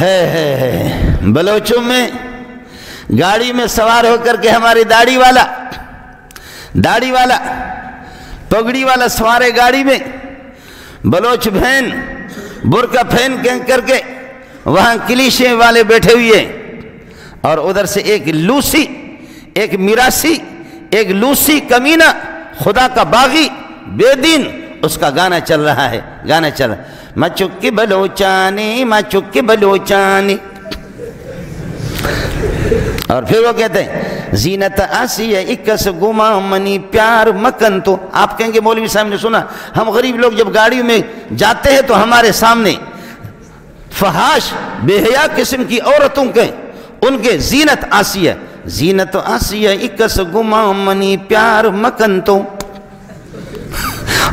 है है है। बलोचों में गाड़ी में सवार होकर के हमारी दाढ़ी वाला दाढ़ी वाला, पगड़ी वाला सवार गाड़ी में। बलोच बहन बुरका फ़ैन करके वहाँ किलीशे वाले बैठे हुए और उधर से एक लूसी, एक मिरासी, एक लूसी कमीना, खुदा का बागी, बेदीन, उसका गाना चल रहा है, गाना चल रहा मैं चुक्की बलोचानी मैं चुक्की बलोचानी और फिर वो कहते हैं, जीनत आसी है, इक्कस गुमा मनी प्यार मकन तो। आप कहेंगे, मौलवी साहब ने सुना, हम गरीब लोग जब गाड़ी में जाते हैं तो हमारे सामने फहाश, बेहया किस्म की औरतों के, उनके जीनत आसी है। जीनत आसी है, इक्कस गुमा मनी प्यार मकन तो।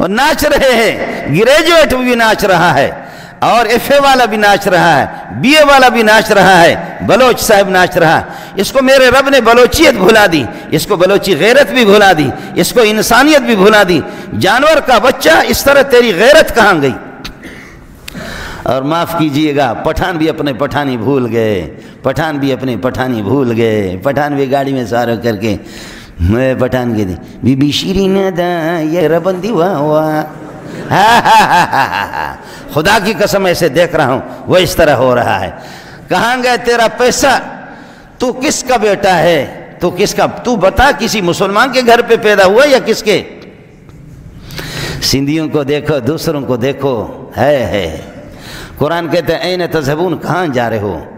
और नाच रहे हैं। ग्रेजुएट भी नाच रहा है और एफ़ वाला भी नाच रहा है बीए वाला भी नाच रहा है, बलोच साहब नाच रहा है। इसको मेरे रब ने बलोचियत भुला दी, इसको बलोची गैरत भी भुला दी, इसको इंसानियत भी भुला दी। जानवर का बच्चा, इस तरह तेरी गैरत कहाँ गई? और माफ़ कीजिएगा, पठान भी अपने पठानी भूल गए, पठान भी अपने पठानी भूल गए, पठान भी गाड़ी में सवार करके पठान के दी। बीबी शीरी ने ये रबंदी हुआ हुआ खुदा की कसम ऐसे देख रहा हूँ वो इस तरह हो रहा है। कहाँ गए तेरा पैसा, तू किसका बेटा है? तू किसका, तू बता किसी मुसलमान के घर पे पैदा हुआ या किसके? सिंधियों को देखो, दूसरों को देखो। है है। कुरान कहते हैं, ऐन तजहबून, कहाँ जा रहे हो?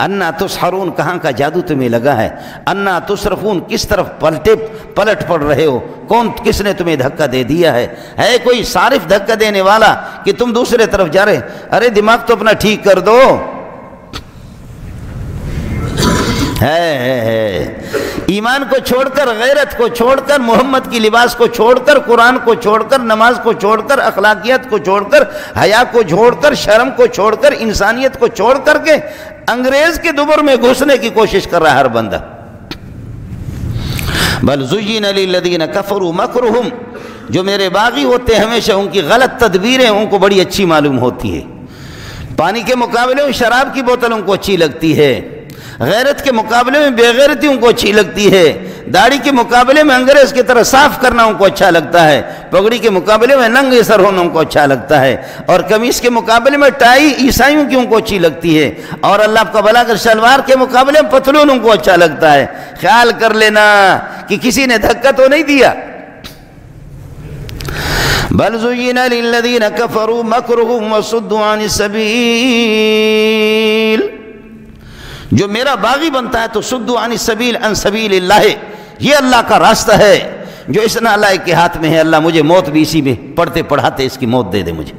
अन्ना तुसहरून कहाँ का जादू तुम्हें लगा है? अन्ना तुसरफून किस तरफ़ पलटे पलट पड़ रहे हो? कौन किसने तुम्हें धक्का दे दिया है? है कोई सारिफ धक्का देने वाला कि तुम दूसरे तरफ़ जा रहे? अरे दिमाग तो अपना ठीक कर दो। है, है, है। ईमान को छोड़कर गैरत को छोड़कर मोहम्मद की लिबास को छोड़कर कुरान को छोड़कर नमाज़ को छोड़कर अखलाकियत को छोड़कर हया को छोड़कर शर्म को छोड़कर इंसानियत को छोड़ करके अंग्रेज़ के दुबर में घुसने की कोशिश कर रहा है हर बंदा। बल जुजीन अली लदीन कफरू मकर जो मेरे बागी होते हैं, हमेशा उनकी गलत तदबीरें उनको बड़ी अच्छी मालूम होती है। पानी के मुकाबले में शराब की बोतल उनको अच्छी लगती है। गैरत के मुकाबले में बेगैरती उनको अच्छी लगती है। दाढ़ी के मुकाबले में अंग्रेज़ की तरह साफ़ करना उनको अच्छा लगता है, पगड़ी के मुकाबले में नंगे सर होना उनको अच्छा लगता है, और कमीज के मुकाबले में टाई ईसाइयों की उनको अच्छी लगती है, और अल्लाह का भला कर, शलवार के मुकाबले में पतलून उनको अच्छा लगता है। ख्याल कर लेना कि किसी ने धक्का तो नहीं दिया। बल जुयीन कफरू जो मेरा बागी बनता है तो सुद्दु आनी सबील अन सबील ये अल्लाह का रास्ता है। जो इस नालायक के हाथ में है, अल्लाह मुझे मौत भी इसी में पढ़ते पढ़ाते इसकी मौत दे दे मुझे।